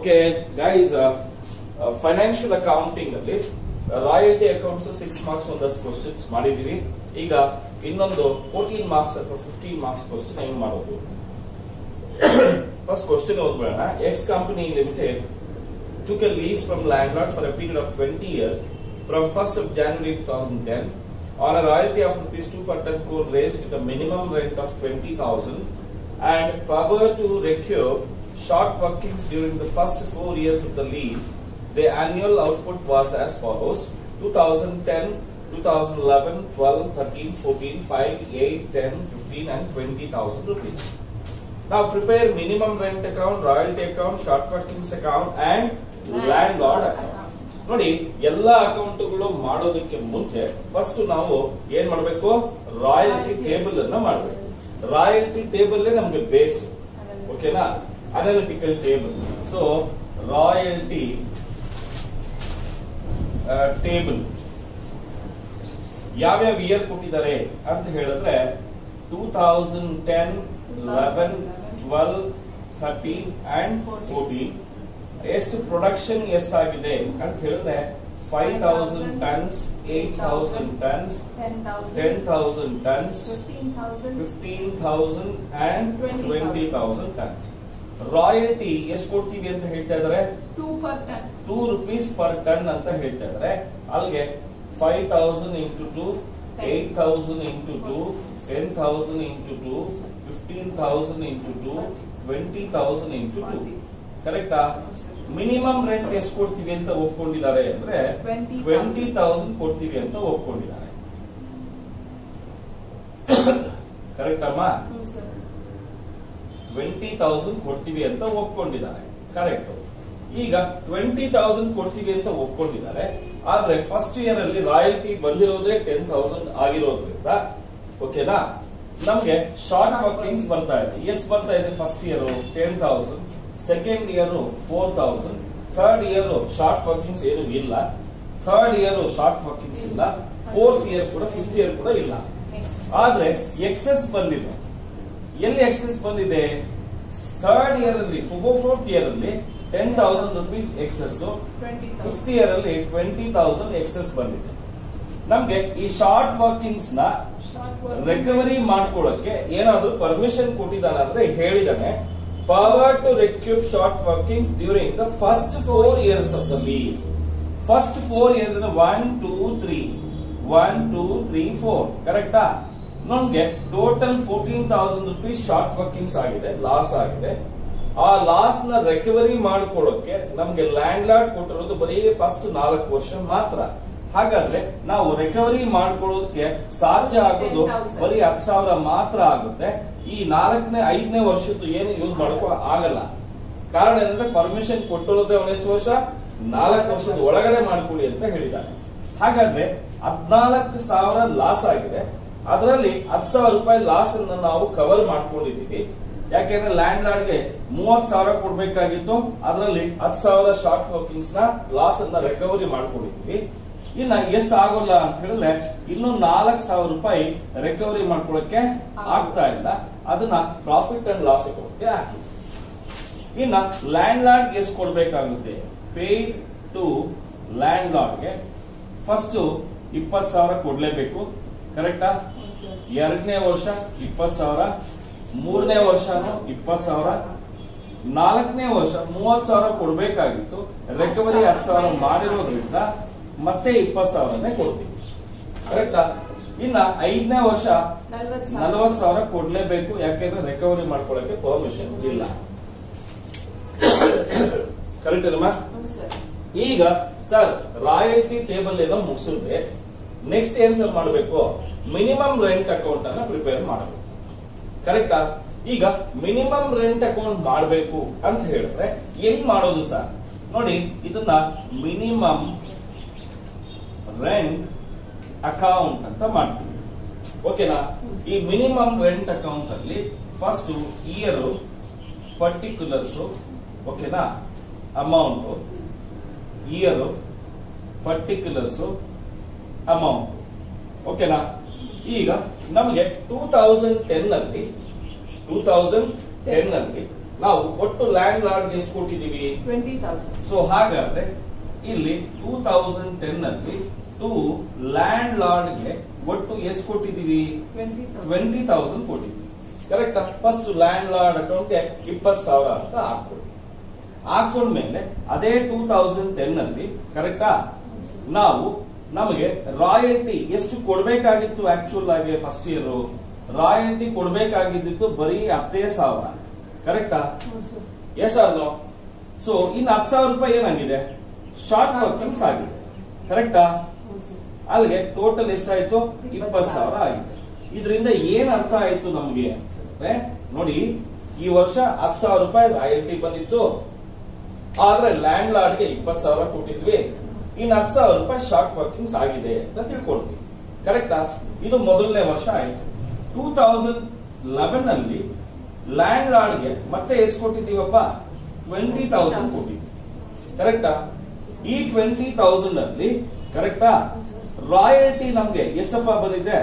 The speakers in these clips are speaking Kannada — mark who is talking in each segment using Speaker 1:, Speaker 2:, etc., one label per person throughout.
Speaker 1: ಓಕೆ ಗೈಸ್ ಫೈನಾನ್ಷಿಯಲ್ ಅಕೌಂಟಿಂಗ್ ಅಲ್ಲಿ ರಾಯಲ್ಟಿ ಅಕೌಂಟ್ಸ್ ಸಿಕ್ಸ್ ಮಾರ್ಕ್ಸ್ ಒಂದಷ್ಟು ಕ್ವಶನ್ಸ್ ಮಾಡಿದೀವಿ ಈಗ ಇನ್ನೊಂದು ಫೋರ್ಟೀನ್ ಮಾರ್ಕ್ಸ್ ಅಥವಾ ಫಿಫ್ಟೀನ್ ಮಾರ್ಕ್ಸ್ ಕ್ವಶನ್ ಹೆಂಗ್ ಮಾಡೋದು first question ಓದ್ಬೇಡ X company limited took a lease from landlord for a period of 20 years from 1st of January 2010 on a royalty of rupees 2 per ton core raised with a minimum rent of 20,000 and power to recure short workings during the first four years of the lease. The annual output was as follows 2010, 2011, 12, 13, 14, 5, 8, 10, 15 and 20,000 rupees. Now prepare minimum rent account, royalty account, short workings account and landlord account ನೋಡಿ ಎಲ್ಲ ಅಕೌಂಟ್ಗಳು ಮಾಡೋದಕ್ಕೆ ಮುಂಚೆ ಫಸ್ಟ್ ನಾವು ಏನ್ ಮಾಡಬೇಕು ರಾಯಲ್ಟಿ ಟೇಬಲ್ ಅನ್ನ ಮಾಡಬೇಕು ರಾಯಲ್ಟಿ ಟೇಬಲ್ ನಮ್ಗೆ ಬೇಸ್ ಓಕೆನಾ analytical table so royalty table ಯಾವ್ಯಾವ ಇಯರ್ ಕೊಟ್ಟಿದ್ದಾರೆ ಅಂತ ಹೇಳಿದ್ರೆ two thousand ten eleven twelve thirteen and fourteen ಎಷ್ಟು ಪ್ರೊಡಕ್ಷನ್ ಎಷ್ಟಾಗಿದೆ ಅಂತ ಹೇಳಿದ್ರೆ five thousand tons eight thousand tons ten thousand tons fifteen thousand and twenty thousand tons royalty ಎಷ್ಟು ಕೊಡ್ತೀವಿ ಅಂತ ಹೇಳ್ತಾ ಇದಾರೆ? ಟೂ ರುಪೀಸ್ ಪರ್ ಟನ್ ಅಂತ ಹೇಳ್ತಾ ಇದಾರೆ. ಅಲ್ಲಿಗೆ five thousand into two eight thousand into two ten thousand into two fifteen thousand into two twenty thousand into two ಕರೆಕ್ಟಾ ಮಿನಿಮಮ್ ರೆಂಟ್ ಎಷ್ಟು ಕೊಡ್ತೀವಿ ಅಂತ ಒಪ್ಕೊಂಡಿದ್ದಾರೆ ಅಂದ್ರೆ
Speaker 2: 20,000.
Speaker 1: ಟ್ವೆಂಟಿ ತೌಸಂಡ್ ಕೊಡ್ತೀವಿ ಅಂತ ಒಪ್ಕೊಂಡಿದ್ದಾರೆ. ಕರೆಕ್ಟ್ ಅಮ್ಮ? ಟ್ವೆಂಟಿ ತೌಸಂಡ್ ಕೊಡ್ತೀವಿ ಅಂತ ಒಪ್ಕೊಂಡಿದ್ದಾರೆ. ಕರೆಕ್ಟ್ ಈಗ ಟ್ವೆಂಟಿ ತೌಸಂಡ್ ಕೊಡ್ತೀವಿ ಅಂತ ಒಪ್ಕೊಂಡಿದ್ದಾರೆ. ಆದ್ರೆ ಫಸ್ಟ್ ಇಯರ್ ಅಲ್ಲಿ ರಾಯಲ್ಟಿ ಬಂದಿರೋದೇ ಟೆನ್ ತೌಸಂಡ್ ಆಗಿರೋದ್ರಿಂದ ಓಕೆನಾ ನಮ್ಗೆ ಶಾರ್ಟ್ ವರ್ಕಿಂಗ್ಸ್ ಬರ್ತಾ ಇದೆ. ಎಷ್ಟು ಬರ್ತಾ ಇದೆ first year ten thousand second year four thousand third year short workings ಏನು ಇಲ್ಲ. ಥರ್ಡ್ ಇಯರ್ ಶಾರ್ಟ್ ವರ್ಕಿಂಗ್ಸ್ ಇಲ್ಲ. ಫೋರ್ತ್ ಇಯರ್ ಕೂಡ ಫಿಫ್ತ್ ಇಯರ್ ಕೂಡ ಇಲ್ಲ. ಆದ್ರೆ ಎಕ್ಸೆಸ್ ಬಂದಿಲ್ಲ ಎಲ್ಲಿ ಎಕ್ಸೆಸ್ ಬಂದಿದೆ? ಥರ್ಡ್ ಇಯರ್ ಅಲ್ಲಿ ಫೋರ್ತ್ ಇಯರ್ ಅಲ್ಲಿ ten thousand rupees excess fifth year ಅಲ್ಲಿ ಟ್ವೆಂಟಿ ತೌಸಂಡ್ ಎಕ್ಸೆಸ್ ಬಂದಿದೆ. ನಮ್ಗೆ ಈ ಶಾರ್ಟ್ ವರ್ಕಿಂಗ್ಸ್ನ ರಿಕವರಿ ಮಾಡ್ಕೊಳ್ಳಕ್ಕೆ ಏನಾದ್ರು ಪರ್ಮಿಷನ್ ಕೊಟ್ಟಿದ್ದಾನೆ ಅಂದ್ರೆ ಹೇಳಿದಾನೆ. Power to recoup short workings during the first four years of the lease first four years one two three one two three four ಕರೆಕ್ಟಾ ನಮ್ಗೆ total fourteen thousand rupees short workings ಆಗಿದೆ ಲಾಸ್ ಆಗಿದೆ. ಆ ಲಾಸ್ನ ರಿಕವರಿ ಮಾಡ್ಕೊಳ್ಳೋಕೆ ನಮ್ಗೆ ಲ್ಯಾಂಡ್ ಲಾರ್ಡ್ ಕೊಟ್ಟಿರೋದು ಬರೀ ಫಸ್ಟ್ ನಾಲ್ಕು ವರ್ಷ ಮಾತ್ರ. ಹಾಗಾದ್ರೆ ನಾವು ರಿಕವರಿ ಮಾಡ್ಕೊಳ್ಳೋದಕ್ಕೆ ಸಾಧ್ಯ ಆಗೋದು ಬರೀ ಹತ್ತು ಸಾವಿರ ಮಾತ್ರ ಆಗುತ್ತೆ. ಈ ನಾಲ್ಕನೇ ಐದನೇ ವರ್ಷದ್ದು ಏನು ಯೂಸ್ ಮಾಡೋಕ್ಕೂ ಆಗಲ್ಲ. ಕಾರಣ ಏನಂದ್ರೆ ಪರ್ಮಿಷನ್ ಕೊಟ್ಟಿರೋದೇ ಒಂದೆಷ್ಟು ವರ್ಷ? ನಾಲ್ಕು ವರ್ಷದ ಒಳಗಡೆ ಮಾಡ್ಕೊಳ್ಳಿ ಅಂತ ಹೇಳಿದ್ದಾರೆ. ಹಾಗಾದ್ರೆ ಹದ್ನಾಲ್ಕು ಸಾವಿರ ಲಾಸ್ ಆಗಿದೆ. ಅದರಲ್ಲಿ ಹತ್ತು ಸಾವಿರ ರೂಪಾಯಿ ಲಾಸ್ ಅನ್ನು ನಾವು ಕವರ್ ಮಾಡ್ಕೊಂಡಿದೀವಿ ಯಾಕೆಂದ್ರೆ ಲ್ಯಾಂಡ್ ಲಾರ್ಡ್ಗೆ ಮೂವತ್ ಸಾವಿರ ಕೊಡ್ಬೇಕಾಗಿತ್ತು. ಅದರಲ್ಲಿ ಹತ್ತು ಸಾವಿರ ಶಾರ್ಟ್ ವರ್ಕಿಂಗ್ಸ್ನ ಲಾಸ್ ಅನ್ನ ರಿಕವರಿ ಮಾಡ್ಕೊಂಡಿದೀವಿ ಇನ್ನ ಎಷ್ಟು ಆಗೋಲ್ಲ ಅಂತ ಹೇಳಿದ್ರೆ ಇನ್ನು ನಾಲ್ಕು ಸಾವಿರ ರೂಪಾಯಿ ರಿಕವರಿ ಮಾಡ್ಕೊಳಕ್ಕೆ ಆಗ್ತಾ ಇಲ್ಲ. ಅದನ್ನ ಪ್ರಾಫಿಟ್ ಅಂಡ್ ಲಾಸ್ ಅಕೌಂಟ್ಗೆ ಹಾಕಿ. ಇನ್ನ ಲ್ಯಾಂಡ್ ಲಾರ್ಡ್ ಎಷ್ಟು ಕೊಡ್ಬೇಕಾಗುತ್ತೆ? ಪೇಡ್ ಟು ಲ್ಯಾಂಡ್ ಲಾರ್ಡ್ಗೆ ಫಸ್ಟ್ ಇಪ್ಪತ್ ಸಾವಿರ ಕೊಡ್ಲೇಬೇಕು. ಕರೆಕ್ಟಾ? ಎರಡನೇ ವರ್ಷ ಇಪ್ಪತ್ ಸಾವಿರ ಮೂರನೇ ವರ್ಷನೂ ಇಪ್ಪತ್ ಸಾವಿರ ನಾಲ್ಕನೇ ವರ್ಷ ಮೂವತ್ ಸಾವಿರ ಕೊಡ್ಬೇಕಾಗಿತ್ತು. ರಿಕವರಿ ಹತ್ತು ಸಾವಿರ ಮಾಡಿರೋದ್ರಿಂದ ಮತ್ತೆ ಇಪ್ಪತ್ ಸಾವಿರನೇ ಕೊಡ್ತೀವಿ. ಕರೆಕ್ಟಾ? ಇನ್ನ ಐದನೇ ವರ್ಷ ನಲವತ್ ಸಾವಿರ. ಕೊಡ್ಲೇಬೇಕು. ಯಾಕೆಂದ್ರೆ ರಿಕವರಿ ಮಾಡ್ಕೊಳಕ್ಕೆ ಪರ್ಮಿಷನ್ ಇಲ್ಲ. ಕರೆಕ್ಟ್ ಅಲ್ಲಮ್ಮ ಈಗ ಸರ್ ರಾಯಲ್ಟಿ ಟೇಬಲ್ ಏನೋ ಮುಗಿಸಿದ್ರೆ ನೆಕ್ಸ್ಟ್ ಏನ್ ಸರ್ ಮಾಡಬೇಕು? ಮಿನಿಮಮ್ ರೆಂಟ್ ಅಕೌಂಟ್ ಅನ್ನ ಪ್ರಿಪೇರ್ ಮಾಡಬೇಕು. ಕರೆಕ್ಟಾ ಈಗ ಮಿನಿಮಮ್ ರೆಂಟ್ ಅಕೌಂಟ್ ಮಾಡಬೇಕು ಅಂತ ಹೇಳಿದ್ರೆ ಹೆಂಗ್ ಮಾಡೋದು ಸರ್? ನೋಡಿ, ಇದನ್ನ ಮಿನಿಮಮ್ ರೆಂಟ್ ಅಕೌಂಟ್ ಅಂತ ಮಾಡ್ತೀವಿ. ಓಕೆನಾ ಈ ಮಿನಿಮಮ್ ರೆಂಟ್ ಅಕೌಂಟ್ ಅಲ್ಲಿ ಫಸ್ಟ್ ಇಯರ್ ಪರ್ಟಿಕ್ಯುಲರ್ಸ್ ಓಕೆನಾ ಅಮೌಂಟ್ ಇಯರ್ ಪರ್ಟಿಕ್ಯುಲರ್ಸ್ ಅಮೌಂಟ್ ಓಕೆನಾ ಈಗ ನಮಗೆ ಟೂ ತೌಸಂಡ್ ಟೆನ್ ಅಲ್ಲಿ ಟೂ ತೌಸಂಡ್ ಟೆನ್ ಅಲ್ಲಿ ನಾವು ಒಟ್ಟು ಲ್ಯಾಂಡ್ ಲಾರ್ಡ್ ಎಷ್ಟು ಕೊಟ್ಟಿದ್ದೀವಿ?
Speaker 2: ಟ್ವೆಂಟಿ ತೌಸಂಡ್
Speaker 1: ಸೊ ಹಾಗಾದ್ರೆ ಇಲ್ಲಿ ಟೂ ತೌಸಂಡ್ ಟೆನ್ ಅಲ್ಲಿ ಟು ಲ್ಯಾಂಡ್ ಲಾರ್ಡ್ಗೆ ಒಟ್ಟು ಎಷ್ಟು ಕೊಟ್ಟಿದ್ದೀವಿ?
Speaker 2: ಟ್ವೆಂಟಿ ತೌಸಂಡ್
Speaker 1: ಕೊಟ್ಟಿದ್ವಿ ಕರೆಕ್ಟಾ ಫಸ್ಟ್ ಲ್ಯಾಂಡ್ ಲಾರ್ಡ್ ಅಕೌಂಟ್ಗೆ ಇಪ್ಪತ್ತು ಸಾವಿರ ಅಂತ ಹಾಕ್ಕೊಡಿ ಹಾಕೊಂಡ್ಮೇಲೆ ಅದೇ ಟೂ ತೌಸಂಡ್ ಟೆನ್ ಅಲ್ಲಿ ಕರೆಕ್ಟಾ ನಾವು ನಮಗೆ ರಾಯಲ್ಟಿ ಎಷ್ಟು ಕೊಡಬೇಕಾಗಿತ್ತು ಆಕ್ಚುಲ್ ಆಗಿ ಫಸ್ಟ್ ಇಯರ್ ರಾಯಲ್ಟಿ ಕೊಡಬೇಕಾಗಿದ್ದು ಬರೀ ಹತ್ತೇ ಸಾವಿರ. ಕರೆಕ್ಟಾ ಅಲ್ವಾ ಸೊ ಇನ್ನು ಹತ್ತು ಸಾವಿರ ರೂಪಾಯಿ ಏನಾಗಿದೆ? ಶಾರ್ಟ್ ವರ್ಕಿಂಗ್ಸ್ ಆಗಿದೆ. ಕರೆಕ್ಟಾ ಅಲ್ಲಿಗೆ ಟೋಟಲ್ ಎಷ್ಟಾಯ್ತು?
Speaker 2: ಇಪ್ಪತ್ತು
Speaker 1: ಸಾವಿರ. ಆಗಿದೆ. ಇದರಿಂದ ಏನ್ ಅರ್ಥ ಆಯ್ತು ನಮ್ಗೆ ನೋಡಿ ಈ ವರ್ಷ ಹತ್ತು ಸಾವಿರ ರೂಪಾಯಿ ರಾಯಲ್ಟಿ ಬಂದಿತ್ತು. ಆದ್ರೆ ಲ್ಯಾಂಡ್ ಲಾರ್ಡ್ಗೆ ಇಪ್ಪತ್ತು ಸಾವಿರ ಕೊಟ್ಟಿದ್ವಿ. ಇನ್ನು ಹತ್ತು ಸಾವಿರ ರೂಪಾಯಿ ಶಾರ್ಟ್ ವರ್ಕಿಂಗ್ಸ್ ಆಗಿದೆ ಅಂತ ತಿಳ್ಕೊಳ್ತೀವಿ ಕರೆಕ್ಟಾ ಇದು ಮೊದಲನೇ ವರ್ಷ ಆಯ್ತು. ಟೂ ತೌಸಂಡ್ ಲೆವೆನ್ ಅಲ್ಲಿ ಲ್ಯಾಂಡ್ ರಾಡ್ಗೆ ಮತ್ತೆ ಎಷ್ಟು ಕೊಟ್ಟಿದ್ದೀವಪ್ಪ? ಟ್ವೆಂಟಿ ತೌಸಂಡ್ ಕೊಟ್ಟಿದ್ವಿ. ಕರೆಕ್ಟಾ ಈ ಟ್ವೆಂಟಿ ತೌಸಂಡ್ ಅಲ್ಲಿ ಕರೆಕ್ಟಾ ರಾಯಲ್ಟಿ ನಮ್ಗೆ ಎಷ್ಟಪ್ಪ ಬಂದಿದೆ?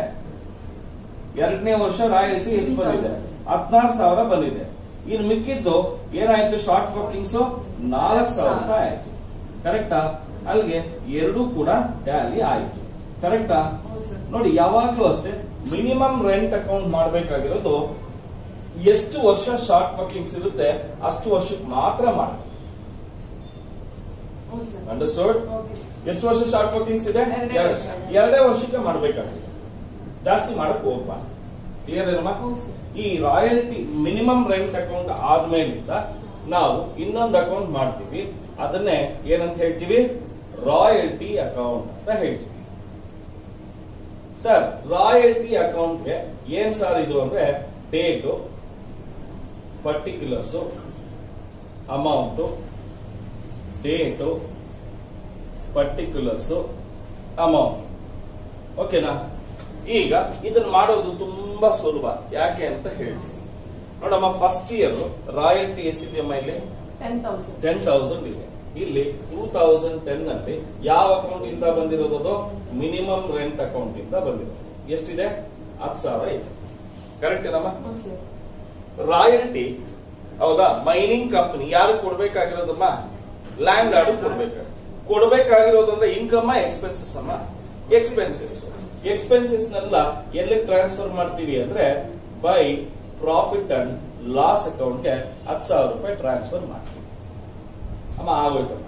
Speaker 1: ಎರಡನೇ ವರ್ಷ ರಾಯಲ್ಟಿ ಎಷ್ಟು ಬಂದಿದೆ? ಹದಿನಾರು ಸಾವಿರ ಬಂದಿದೆ. ಇನ್ನು ಮಿಕ್ಕಿದ್ದು ಏನಾಯ್ತು? ಶಾರ್ಟ್ ವರ್ಕಿಂಗ್ಸ್ ನಾಲ್ಕು ಸಾವಿರ ರೂಪಾಯಿ ಆಯ್ತು. ಕರೆಕ್ಟಾ ಅಲ್ಲಿಗೆ ಎರಡೂ ಕೂಡ ಟ್ಯಾಲಿ ಆಯ್ತು. ಕರೆಕ್ಟಾ ನೋಡಿ ಯಾವಾಗ್ಲೂ ಅಷ್ಟೇ ಮಿನಿಮಮ್ ರೆಂಟ್ ಅಕೌಂಟ್ ಮಾಡಬೇಕಾಗಿರೋದು ಎಷ್ಟು ವರ್ಷ ಶಾರ್ಟ್ ವರ್ಕಿಂಗ್ಸ್ ಇರುತ್ತೆ ಅಷ್ಟು ವರ್ಷಕ್ಕೆ ಮಾತ್ರ ಮಾಡಬೇಕು ಅಂಡರ್ಸ್ಟೋಡ್ ಎಷ್ಟು ವರ್ಷ ಶಾರ್ಟ್ ವರ್ಕಿಂಗ್ಸ್ ಇದೆ.
Speaker 2: ಎರಡೇ
Speaker 1: ವರ್ಷಕ್ಕೆ ಮಾಡಬೇಕಾಗಿದೆ ಜಾಸ್ತಿ ಮಾಡಕ್ ಹೋಗ್ಬಾರ್ದು. ಕ್ಲಿಯರ್ ಏನಮ್ಮ? ಈ ರಾಯಲ್ಟಿ ಮಿನಿಮಮ್ ರೆಂಟ್ ಅಕೌಂಟ್ ಆದ್ಮೇಲಿಂದ ನಾವು ಇನ್ನೊಂದು ಅಕೌಂಟ್ ಮಾಡ್ತೀವಿ. ಅದನ್ನೇ ಏನಂತ ಹೇಳ್ತೀವಿ? ರಾಯಲ್ಟಿ ಅಕೌಂಟ್ ಅಂತ ಹೇಳ್ತೀವಿ. ಸರ್ ರಾಯಲ್ಟಿ ಅಕೌಂಟ್ಗೆ ಏನ್ ಸರ್ ಇದು ಅಂದ್ರೆ date particulars amount date particulars amount. ಓಕೆನಾ? ಈಗ ಇದನ್ನ ಮಾಡೋದು ತುಂಬಾ ಸುಲಭ. ಯಾಕೆ ಅಂತ ಹೇಳ್ತೀನಿ. ನೋಡಮ್ಮ ಫಸ್ಟ್ ಇಯರ್ ರಾಯಲ್ಟಿ ಎಷ್ಟಿದೆಯಮ್ಮ ಇಲ್ಲಿ
Speaker 2: ಟೆನ್ ತೌಸಂಡ್
Speaker 1: ಟೆನ್ ತೌಸಂಡ್ ಇದೆ. ಇಲ್ಲಿ ಟೂ ತೌಸಂಡ್ ಟೆನ್ ಅಲ್ಲಿ ಯಾವ ಅಕೌಂಟ್ ಇಂದ ಬಂದಿರೋದು ಮಿನಿಮಮ್ ರೆಂಟ್ ಅಕೌಂಟ್ ಇಂದ ಬಂದಿರೋದು. ಎಷ್ಟಿದೆ? ಹತ್ತು ಸಾವಿರ ಇದೆ. ಕರೆಕ್ಟ್ ಏನಮ್ಮ? ರಾಯಲ್ಟಿ ಹೌದಾ? ಮೈನಿಂಗ್ ಕಂಪನಿ ಯಾರು ಕೊಡ್ಬೇಕಾಗಿರೋದಮ್ಮ? ಲ್ಯಾಂಡ್ ಲಾರ್ಡ್ ಕೊಡ್ಬೇಕು? ಕೊಡ್ಬೇಕಾಗಿರೋದು ಅಂದ್ರೆ ಇನ್ಕಮ್ ಎಕ್ಸ್ಪೆನ್ಸಸ್ ಅಮ್ಮ? ಎಕ್ಸ್ಪೆನ್ಸಸ್ ಎಕ್ಸ್ಪೆನ್ಸಸ್ ನೆಲ್ಲ ಎಲ್ಲಿ ಟ್ರಾನ್ಸ್ಫರ್ ಮಾಡ್ತೀವಿ ಅಂದ್ರೆ ಬೈ ಪ್ರಾಫಿಟ್ ಅಂಡ್ ಲಾಸ್ ಅಕೌಂಟ್ಗೆ ಹತ್ತು ಸಾವಿರ ರೂಪಾಯಿ ಟ್ರಾನ್ಸ್ಫರ್ ಮಾಡ್ತೀವಿ. ಅಮ್ಮ ಆಗೋಯ್ತಮ್ಮ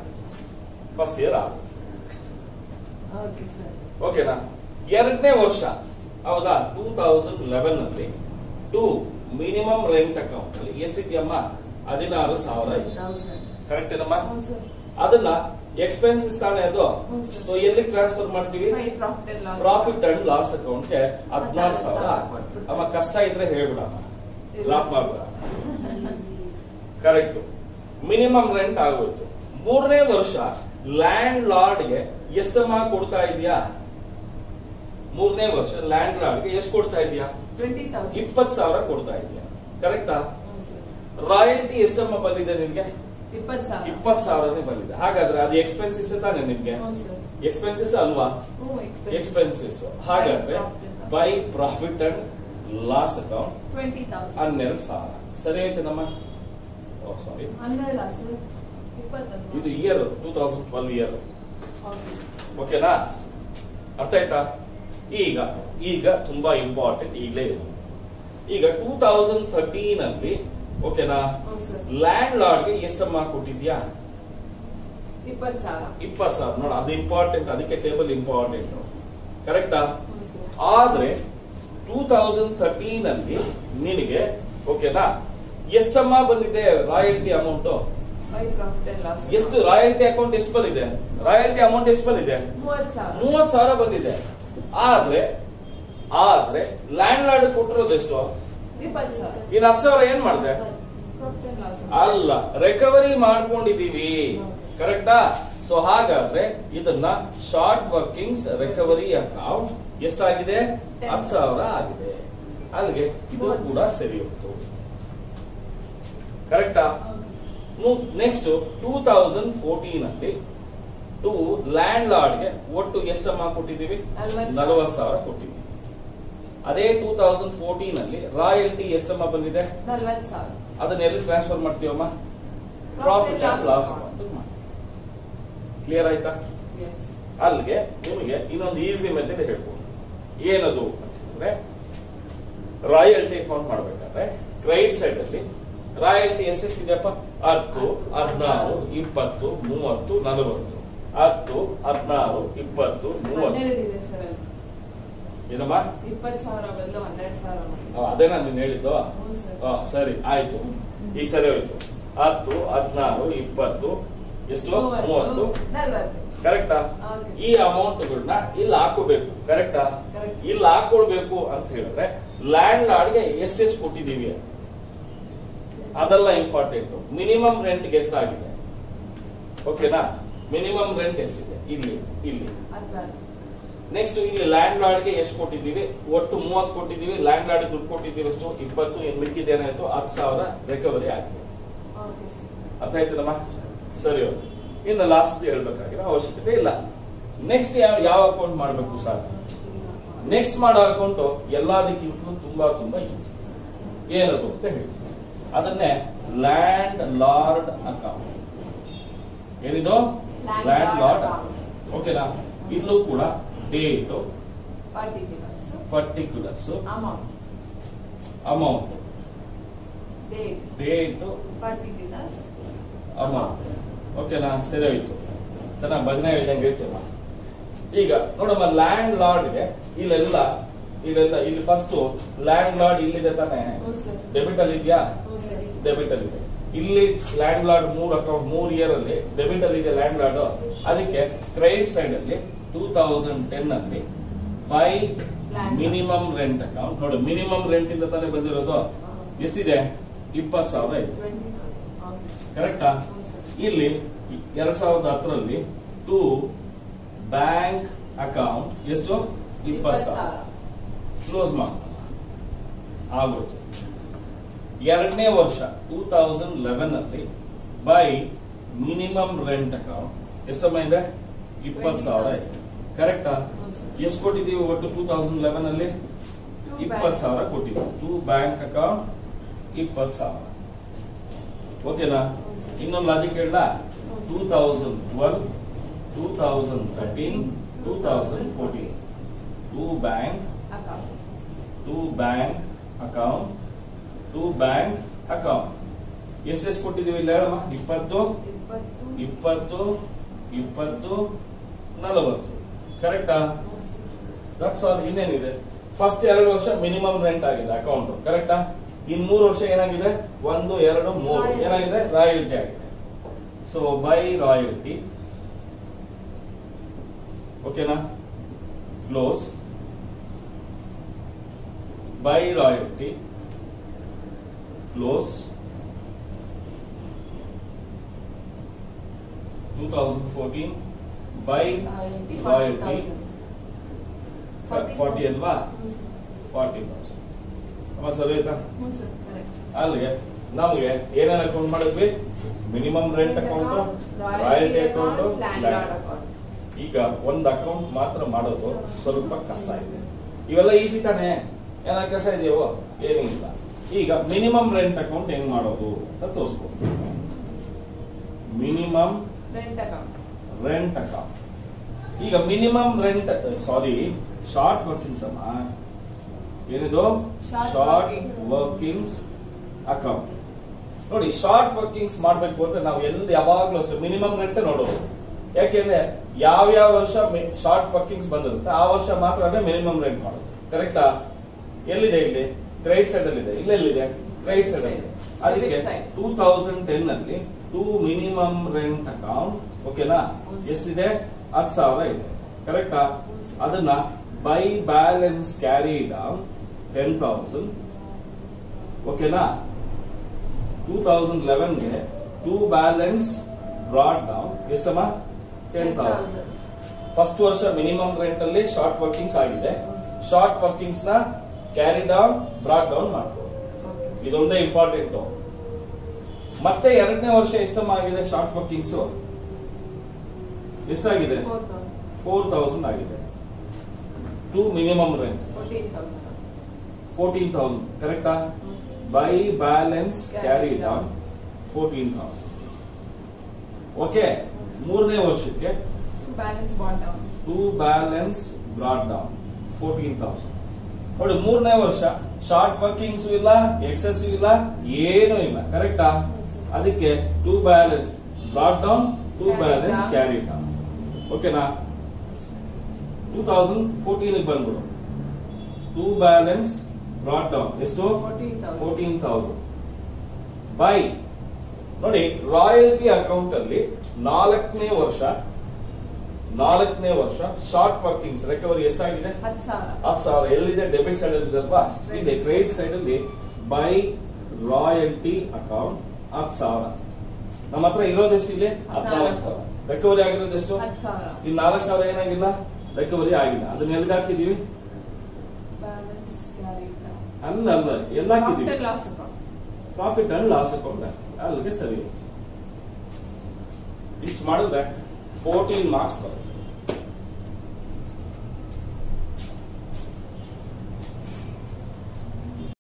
Speaker 1: ಫಸ್ಟ್ ಇಯರ್ ಆಗೋಯ್ತು ಓಕೆನಾ ಎರಡನೇ ವರ್ಷ ಹೌದಾ? ಟೂ ತೌಸಂಡ್ ಲೆವೆನ್ ಅಲ್ಲಿ ಟು ಮಿನಿಮಮ್ ರೆಂಟ್ ಅಕೌಂಟ್ ಅಲ್ಲಿ ಎಷ್ಟಿದೆಯಮ್ಮ ಹದಿನಾರು ಸಾವಿರ ಕರೆಕ್ಟ್ ಏನಮ್ಮ? ಅದನ್ನ ಎಕ್ಸ್ಪೆನ್ಸಸ್ ತಾನೇ ಅದು? ಸೊ ಎಲ್ಲಿ ಟ್ರಾನ್ಸ್ಫರ್ ಮಾಡ್ತೀವಿ?
Speaker 2: Profit and loss
Speaker 1: profit and loss ಅಕೌಂಟ್ಗೆ ಹದಿನಾರು ಸಾವಿರ ಅಮ್ಮ ಕಷ್ಟ ಇದ್ರೆ ಹೇಳ್ಬಿಡಮ್ಮ. ಲಾಕ್ ಮಾಡ್ಬಿಡ. ಕರೆಕ್ಟ್ ಮಿನಿಮಮ್ ರೆಂಟ್ ಆಗೋಯ್ತು. ಮೂರನೇ ವರ್ಷ ಲ್ಯಾಂಡ್ ಲಾರ್ಡ್ಗೆ ಎಷ್ಟಮ್ಮ ಕೊಡ್ತಾ ಇದೀಯಾ ಮೂರನೇ ವರ್ಷ ಲ್ಯಾಂಡ್ ಲಾರ್ಡ್ಗೆ ಎಷ್ಟು ಕೊಡ್ತಾ ಇದೀಯಾ ಇಪ್ಪತ್ತು ಸಾವಿರ ಕೊಡ್ತಾ ಇದೆಯಾ ಕರೆಕ್ಟಾ ರಾಯಲ್ಟಿ ಎಷ್ಟಮ್ಮ ಬಂದಿದೆ ನಿಮ್ಗೆ?
Speaker 2: ಇಪ್ಪತ್ತು ಸಾವಿರ.
Speaker 1: ಇಪ್ಪತ್ತು ಸಾವಿರನೇ ಬಂದಿದೆ. ಹಾಗಾದ್ರೆ ಅದು ಎಕ್ಸ್ಪೆನ್ಸಸ್ ತಾನೆ ನಿಮ್ಗೆ? ಎಕ್ಸ್ಪೆನ್ಸಸ್ ಅಲ್ವಾ? ಎಕ್ಸ್ಪೆನ್ಸಸ್ ಹಾಗಾದ್ರೆ by profit and
Speaker 2: loss account
Speaker 1: ಹನ್ನೆರಡು ಸಾವಿರ. ಸರಿ ಆಯ್ತು ನಮ್ಮ ಸಾರಿ
Speaker 2: ಹನ್ನೆರಡ ಸರ್
Speaker 1: ಇದು year two thousand
Speaker 2: twelve year
Speaker 1: ಓಕೆನಾ ಅರ್ಥ ಆಯ್ತಾ? ಈಗ ಈಗ ತುಂಬಾ ಇಂಪಾರ್ಟೆಂಟ್ ಈಗಲೇ ಇದು ಈಗ ಟೂ ತೌಸಂಡ್ ಥರ್ಟೀನ್ ಅಲ್ಲಿ ಓಕೆನಾ ಲ್ಯಾಂಡ್ ಲಾರ್ಡ್ಗೆ ಎಷ್ಟಮ್ಮ ಕೊಟ್ಟಿದ್ಯಾ
Speaker 2: ಇಪ್ಪತ್ತು ಸಾವಿರ.
Speaker 1: ನೋಡ ಅದು ಇಂಪಾರ್ಟೆಂಟ್ ಅದಕ್ಕೆ ಟೇಬಲ್ ಇಂಪಾರ್ಟೆಂಟ್ ಕರೆಕ್ಟಾ ಆದ್ರೆ ಟೂ ತೌಸಂಡ್ ಥರ್ಟೀನ್ ಅಲ್ಲಿ ನಿನಗೆ ಓಕೆನಾ ಎಷ್ಟಮ್ಮ ಬಂದಿದೆ ರಾಯಲ್ಟಿ ಅಮೌಂಟ್ ಎಷ್ಟು ರಾಯಲ್ಟಿ ಅಕೌಂಟ್ ಎಷ್ಟು ಬಂದಿದೆ? ರಾಯಲ್ಟಿ ಅಮೌಂಟ್ ಎಷ್ಟು ಬಂದಿದೆ? ಮೂವತ್ ಸಾವಿರ. ಬಂದಿದೆ. ಆದ್ರೆ ಆದ್ರೆ ಲ್ಯಾಂಡ್ ಲಾರ್ಡ್ ಕೊಟ್ಟಿರೋದು ಎಷ್ಟು? ಇನ್ ಹತ್ತು ಸಾವಿರ ಏನ್ ಮಾಡಿದೆ? ಅಲ್ಲ ರಿಕವರಿ ಮಾಡ್ಕೊಂಡಿದೀವಿ ಕರೆಕ್ಟಾ ಸೊ ಹಾಗಾದ್ರೆ ಇದನ್ನ ಶಾರ್ಟ್ ವರ್ಕಿಂಗ್ಸ್ ರಿಕವರಿ ಅಕೌಂಟ್ ಎಷ್ಟಾಗಿದೆ? ಹತ್ತು ಸಾವಿರ ಆಗಿದೆ. ಅಲ್ಲಿಗೆ ಇದು ಕೂಡ ಸರಿ ಹೋಯ್ತು. ಕರೆಕ್ಟಾ ನೆಕ್ಸ್ಟ್ ಟೂ ತೌಸಂಡ್ ಫೋರ್ಟೀನ್ ಅಲ್ಲಿ ಟು ಲ್ಯಾಂಡ್ ಲಾರ್ಡ್ಗೆ ಒಟ್ಟು ಎಷ್ಟಮ್ಮ ಕೊಟ್ಟಿದ್ದೀವಿ?
Speaker 2: ನಲ್ವತ್ತು
Speaker 1: ಸಾವಿರ. ಕೊಟ್ಟಿದ್ದೀವಿ. ಅದೇ ಟೂ ತೌಸಂಡ್ ಫೋರ್ಟೀನ್ ಅಲ್ಲಿ ರಾಯಲ್ಟಿ ಎಷ್ಟಮ್ಮ ಬಂದಿದೆ? ಅದನ್ನ ಎಲ್ಲಿ ಟ್ರಾನ್ಸ್ಫರ್ ಮಾಡ್ತೀವಮ್ಮ ಪ್ರಾಫಿಟ್
Speaker 2: ಅಂಡ್
Speaker 1: ಲಾಸ್ ಕ್ಲಿಯರ್ ಆಯ್ತಾ? ಅಲ್ಲಿಗೆ ನಿಮಗೆ ಇನ್ನೊಂದು ಈಸಿ ಮೆಥಡ್ ಹೇಳ್ಬೋದು. ಏನದು ಅಂತ ಹೇಳಿದ್ರೆ ರಾಯಲ್ಟಿ ಅಕೌಂಟ್ ಮಾಡ್ಬೇಕಾದ್ರೆ ಕ್ರೆಡಿಟ್ ಸೈಡ್ ಅಲ್ಲಿ ರಾಯಲ್ಟಿ ಎಷ್ಟೆಷ್ಟಿದೆಯಪ್ಪ ಹತ್ತು ಹದಿನಾರು ಇಪ್ಪತ್ತು ಮೂವತ್ತು ನಲವತ್ತು. ಹತ್ತು ಹದಿನಾರು ಇಪ್ಪತ್ತು ಮೂವತ್ತು. ಏನಮ್ಮ? ಅದೇ ನಾನು ನೀನು ಹೇಳಿದ್ದು.
Speaker 2: ಸರ್.
Speaker 1: ಆಯ್ತು. ಈಗ ಸರಿ ಹೋಯ್ತು. ಹತ್ತು ಹದಿನಾರು ಇಪ್ಪತ್ತು ಎಷ್ಟು? ಮೂವತ್ತು. ಕರೆಕ್ಟಾ?
Speaker 2: ಅಮೌಂಟ್
Speaker 1: ಈ ಅಮೌಂಟ್ಗಳನ್ನ ಇಲ್ಲಿ ಹಾಕೋಬೇಕು ಕರೆಕ್ಟಾ? ಇಲ್ಲಿ ಹಾಕೊಳ್ಬೇಕು ಅಂತ ಹೇಳಿದ್ರೆ ಲ್ಯಾಂಡ್ ಲಾರ್ಡ್ಗೆ ಎಷ್ಟೆಷ್ಟು ಕೊಟ್ಟಿದೀವಿ ಅಂತ. ಅದೆಲ್ಲ ಇಂಪಾರ್ಟೆಂಟ್ ಮಿನಿಮಮ್ ರೆಂಟ್ ಎಷ್ಟು ಆಗಿದೆ ಓಕೆನಾ ಮಿನಿಮಮ್ ರೆಂಟ್ ಎಷ್ಟಿದೆ? ಇಲ್ಲಿ ಇಲ್ಲಿ. ನೆಕ್ಸ್ಟ್ ಇಲ್ಲಿ ಲ್ಯಾಂಡ್ ಲಾರ್ಡ್ಗೆ ಎಷ್ಟು ಕೊಟ್ಟಿದ್ದೀವಿ? ಒಟ್ಟು ಮೂವತ್ತು ಕೊಟ್ಟಿದ್ದೀವಿ. ಲ್ಯಾಂಡ್ ಲಾರ್ಡ್ ದುಡ್ಡು ಕೊಟ್ಟಿದ್ದೀವಿ ಎಷ್ಟು ಇಪ್ಪತ್ತು ಮಿಕ್ಕಿದೇನಾಯ್ತು ಹತ್ತು ಸಾವಿರ ರಿಕವರಿ ಆಗಿದೆ. ಅರ್ಥ ಆಯ್ತದಮ್ಮ? ಸರಿ ಓಕೆ. ಇನ್ನು ಲಾಸ್ಟ್ ಹೇಳ್ಬೇಕಾಗಿರೋ ಅವಶ್ಯಕತೆ ಇಲ್ಲ. ನೆಕ್ಸ್ಟ್ ಯಾವ ಯಾವ ಅಕೌಂಟ್ ಮಾಡಬೇಕು ಸರ್ ನೆಕ್ಸ್ಟ್ ಮಾಡೋ ಅಕೌಂಟ್ ಎಲ್ಲದಕ್ಕಿಂತಲೂ ತುಂಬಾ ತುಂಬಾ ಈಸಿ ಏನದು ಅಂತ ಹೇಳ್ತೀನಿ ಅದನ್ನೇ ಲ್ಯಾಂಡ್ ಲಾರ್ಡ್ ಅಕೌಂಟ್. ಏನಿದು? Landlord. ಓಕೆನಾ? ಇಲ್ಲೂ ಕೂಡ date
Speaker 2: particulars.
Speaker 1: Amount.
Speaker 2: Date.
Speaker 1: Amount. ಓಕೆನಾ? ಸರಿ ಆಯ್ತು ಚೆನ್ನಾಗಿ ಭಜನೆ ಹೇಳಿದಂಗೆ ಹೇಳ್ತೀವ ಈಗ ನೋಡಮ್ಮ ಲ್ಯಾಂಡ್ ಲಾರ್ಡ್ಗೆ ಇಲ್ಲೆಲ್ಲ ಇಲ್ಲೆಲ್ಲ ಇಲ್ಲಿ ಫಸ್ಟ್ ಲ್ಯಾಂಡ್ ಲಾರ್ಡ್ ಇಲ್ಲಿದೆ ತಾನೆ? ಡೆಬಿಟ್ ಅಲ್ಲಿ ಇದೆಯಾ ಡೆಬಿಟ್ ಅಲ್ಲಿ ಇದೆ ಇಲ್ಲಿ ಲ್ಯಾಂಡ್ ಲಾರ್ಡ್ ಮೂರ್ ಅಕೌಂಟ್ ಮೂರ್ ಇಯರ್ ಅಲ್ಲಿ ಡೆಬಿಟ್ ಅಲ್ಲಿ ಇದೆ ಲ್ಯಾಂಡ್ ಲಾರ್ಡ್ ಅದಕ್ಕೆ ಕ್ರೆಡಿಟ್ ಸೈಡ್ ಅಲ್ಲಿ ಟೂ ತೌಸಂಡ್ ಟೆನ್ ಅಲ್ಲಿ ಬೈ ಮಿನಿಮಮ್ ರೆಂಟ್ ಅಕೌಂಟ್ ನೋಡಿ ಮಿನಿಮಮ್ ರೆಂಟ್ ಇಂದ ತಾನೇ ಬಂದಿರೋದು? ಎಷ್ಟಿದೆ? ಇಪ್ಪತ್ತು ಸಾವಿರ ಇದೆ. ಕರೆಕ್ಟಾ ಇಲ್ಲಿ ಎರಡ್ ಸಾವಿರದ ಹತ್ತರಲ್ಲಿ ಟು ಬ್ಯಾಂಕ್ ಅಕೌಂಟ್ ಎಷ್ಟು? ಇಪ್ಪತ್ತು ಸಾವಿರ. ಕ್ಲೋಸ್ ಮಾಡಿ ಆಗೋಯ್ತು ಎರಡನೇ ವರ್ಷ ಟೂ ತೌಸಂಡ್ ಲೆವೆನ್ ಅಲ್ಲಿ ಬೈ ಮಿನಿಮಮ್ ರೆಂಟ್ ಅಕೌಂಟ್ ಎಷ್ಟಮ್ಮ ಇದೆ? ಇಪ್ಪತ್ ಸಾವಿರ ಇದೆ ಕರೆಕ್ಟಾ
Speaker 2: ಸರ್
Speaker 1: ಎಷ್ಟು ಕೊಟ್ಟಿದ್ದೀವಿ ಒಟ್ಟು ಟೂ ತೌಸಂಡ್ ಲೆವೆನ್ ಅಲ್ಲಿ?
Speaker 2: ಇಪ್ಪತ್
Speaker 1: ಇಪ್ಪತ್ತು ಸಾವಿರ ಕೊಟ್ಟಿದ್ದೀವಿ. ಟೂ ಬ್ಯಾಂಕ್ ಅಕೌಂಟ್ ಇಪ್ಪತ್ ಸಾವಿರ. ಓಕೆನಾ. ಇನ್ನೊಂದು ಲಾಜಿಕ್ ಹೇಳ two thousand twelve two thousand thirteen two thousand fourteen to
Speaker 2: bank
Speaker 1: to bank account to bank account yes ಕೊಟ್ಟಿದ್ದೀವಿ ಇಲ್ಲ ಹೇಳಮ್ಮ ಇಪ್ಪತ್ತು
Speaker 2: ಇಪ್ಪತ್ತು
Speaker 1: ಇಪ್ಪತ್ತು ನಲವತ್ತು. ಕರೆಕ್ಟಾ ದಟ್ಸ್ ಆಲ್ ಇನ್ನೇನಿದೆ? ಫಸ್ಟ್ ಎರಡು ವರ್ಷ ಮಿನಿಮಮ್ ರೆಂಟ್ ಆಗಿದೆ ಅಕೌಂಟ್ ಕರೆಕ್ಟಾ ಇನ್ ಮೂರು ವರ್ಷ ಏನಾಗಿದೆ? ಒಂದು ಎರಡು ಮೂರು. ಏನಾಗಿದೆ? ರಾಯಲ್ಟಿ ಆಗಿದೆ. ಸೊ ಬೈ ರಾಯಲ್ಟಿ ಓಕೆನಾ close by royalty close
Speaker 2: to
Speaker 1: by
Speaker 2: forty
Speaker 1: forty ಅಲ್ವಾ
Speaker 2: ಹ್ಞೂ ಸರ್
Speaker 1: ಫಾರ್ಟಿ ತೌಸಂಡ್ ಅಮ್ಮ ಸರಿ ಆಯ್ತಾ ಅಲ್ಲಿಗೆ ನಮಗೆ ಏನೇನು ಅಕೌಂಟ್ ಮಾಡಿದ್ವಿ? Minimum rent
Speaker 2: account royalty account
Speaker 1: ಈಗ ಒಂದು ಅಕೌಂಟ್ ಮಾತ್ರ ಮಾಡೋದು ಸ್ವಲ್ಪ ಕಷ್ಟ ಇದೆ. ಇವೆಲ್ಲ ಈಸಿ ತಾನೆ? ಏನಾದ್ರು ಕೆಲಸ ಇದೆಯೋ? ಏನಿಲ್ಲ ಈಗ ಮಿನಿಮಮ್ ರೆಂಟ್ ಅಕೌಂಟ್ ಹೆಂಗ್ ಮಾಡೋದು ಅಂತ ತೋರಿಸ್ಕೊಡ್ತೀನಿ ಮಿನಿಮಮ್
Speaker 2: ರೆಂಟ್ ಅಕೌಂಟ್
Speaker 1: ಈಗ minimum rent sorry short workings ಅಮ್ಮ ಏನಿದು? ಶಾರ್ಟ್. ವರ್ಕಿಂಗ್ಸ್ ಅಕೌಂಟ್ ನೋಡಿ ಶಾರ್ಟ್ ವರ್ಕಿಂಗ್ಸ್ ಮಾಡ್ಬೇಕು ಅಂದ್ರೆ ನಾವು ಎಲ್ಲಿ ಯಾವಾಗ್ಲೂ ಅಷ್ಟೇ ಮಿನಿಮಮ್ ರೆಂಟ್ ನೋಡೋದು. ಯಾಕೆಂದ್ರೆ ಯಾವ ಯಾವ ವರ್ಷ ಶಾರ್ಟ್ ವರ್ಕಿಂಗ್ಸ್ ಬಂದಿರುತ್ತೆ ಆ ವರ್ಷ ಮಾತ್ರ ಮಿನಿಮಮ್ ರೆಂಟ್ ಮಾಡೋದು. ಕರೆಕ್ಟಾ ಎಲ್ಲಿದೆ ಇಲ್ಲಿ? ರೈಟ್ ಸೈಡ್ ಅಲ್ಲಿ ಇದೆ ಇಲ್ಲೆಲ್ಲಿದೆ ರೈಟ್ ಸೈಡ್ ಅಲ್ಲಿ. ಇದೆ. ಅದಕ್ಕೆ. ಟೂ ತೌಸಂಡ್ ಟೆನ್ ಅಲ್ಲಿ ಟೂ ಮಿನಿಮಮ್ ರೆಂಟ್ ಅಕೌಂಟ್ ಓಕೆನಾ. ಎಷ್ಟಿದೆ? ಹತ್ತು ಸಾವಿರ ಇದೆ. ಕರೆಕ್ಟಾ ಅದನ್ನ by balance carry down ten thousand ಓಕೆನಾ ಟೂ ತೌಸಂಡ್ ಲೆವೆನ್ಗೆ ಟೂ ಬ್ಯಾಲೆನ್ಸ್ ಬ್ರಾಡ್ ಡೌನ್ ಎಷ್ಟಮ್ಮ? ಟೆನ್ ತೌಸಂಡ್ ಫಸ್ಟ್ ವರ್ಷ ಮಿನಿಮಮ್ ರೆಂಟ್ ಅಲ್ಲಿ ಶಾರ್ಟ್ ವರ್ಕಿಂಗ್ಸ್ ಆಗಿದೆ. ಶಾರ್ಟ್ ವರ್ಕಿಂಗ್ಸ್ನ ಕ್ಯಾರಿ ಡೌನ್ ಬ್ರಾಡ್ ಡೌನ್ ಮಾಡ್ಬೋದು ಇದೊಂದೇ ಇಂಪಾರ್ಟೆಂಟ್ ಮತ್ತೆ ಎರಡನೇ ವರ್ಷ ಎಷ್ಟಮ್ಮ ಆಗಿದೆ ಶಾರ್ಟ್ ವರ್ಕಿಂಗ್ಸ್ ಎಷ್ಟಾಗಿದೆ
Speaker 2: ಫೋರ್ ತೌಸಂಡ್
Speaker 1: ಫೋರ್ ತೌಸಂಡ್ ಆಗಿದೆ. To
Speaker 2: minimum rent
Speaker 1: fourteen thousand ಕರೆಕ್ಟಾ by balance carry down fourteen thousand okay ಮೂರನೇ ವರ್ಷಕ್ಕೆ to balance brought down fourteen thousand ನೋಡಿ ಮೂರನೇ ವರ್ಷ. ಶಾರ್ಟ್ ವರ್ಕಿಂಗ್ಸ್ ಇಲ್ಲ ಎಕ್ಸಸ್ ಇಲ್ಲ ಏನೂ ಇಲ್ಲ. ಕರೆಕ್ಟಾ ಅದಕ್ಕೆ to balance brought down to
Speaker 2: balance.
Speaker 1: Carry
Speaker 2: down
Speaker 1: ಓಕೆನಾ ಟೂ ತೌಸಂಡ್ ಫೋರ್ಟೀನ್ ಬಂದ್ಬಿಡು. ಟೂ ಬ್ಯಾಲೆನ್ಸ್ ಬ್ರಾಟ್ ಡೌನ್ ಎಷ್ಟು?
Speaker 2: ಫೋರ್ಟೀನ್ ತೌಸಂಡ್
Speaker 1: ಬೈ ನೋಡಿ ರಾಯಲ್ಟಿ ಅಕೌಂಟ್ ಅಲ್ಲಿ ನಾಲ್ಕನೇ ವರ್ಷ ನಾಲ್ಕನೇ ವರ್ಷ ಶಾರ್ಟ್ ವರ್ಕಿಂಗ್ಸ್ ರಿಕವರಿ ಎಷ್ಟಾಗಿದೆ?
Speaker 2: ಹತ್ತು ಸಾವಿರ.
Speaker 1: ಎಲ್ಲಿದೆ? ಡೆಬಿಟ್ ಸೈಡ್ ಅಲ್ಲಿ ಅಲ್ವಾ
Speaker 2: ಇಲ್ಲಿ
Speaker 1: ಕ್ರೆಡಿಟ್ ಸೈಡ್ ಅಲ್ಲಿ ಬೈ ರಾಯಲ್ಟಿ ಅಕೌಂಟ್ ಹತ್ತು ಸಾವಿರ. ನಮ್ಮ ಹತ್ರ ಇರೋದೆಷ್ಟು ಇಲ್ಲಿ? ಹದಿನಾಲ್ಕು ಸಾವಿರ. ರಿಕವರಿ ಆಗಿರೋದು ಎಷ್ಟು? ಇಲ್ಲಿ ನಾಲ್ಕು ಸಾವಿರ ಏನಾಗಿಲ್ಲ? ರಿಕವರಿ ಆಗಿಲ್ಲ. ಅದನ್ನ ಎಲ್ಲಿಗೆ ಹಾಕಿದೀವಿ ಅಲ್ಲ ಅಲ್ಲ ಎಲ್ಲ ಹಾಕಿದೀವಿ
Speaker 2: ಪ್ರಾಫಿಟ್
Speaker 1: ಅಂಡ್ ಲಾಸ್ ಅಕೌಂಟ್ ಅಲ್ಲಿಗೆ ಸರಿ. ಇಷ್ಟು ಮಾಡಿದ್ರೆ 14 marks per